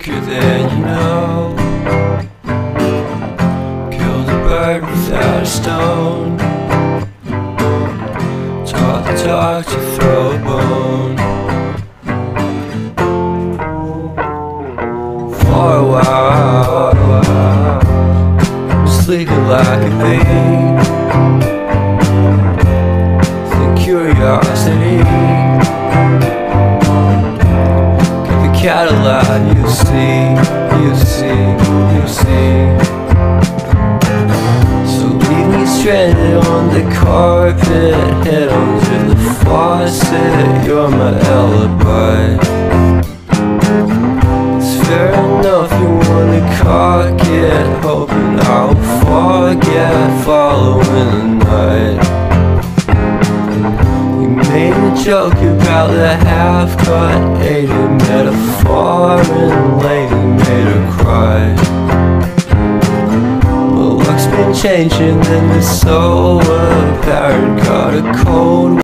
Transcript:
thicker than you know. kill the bird without a stone. Taught the talk to throw a bone. For a while, sleeping like a thief. The curiosity. You see, you see, you see. So leave me stranded on the carpet Head onto the faucet You're my alibi. It's fair enough you wanna cock it Hoping I'll forget following joke about the half-cut Aided metaphor and lady made her cry. But luck's been changing and it's so apparent Got a cold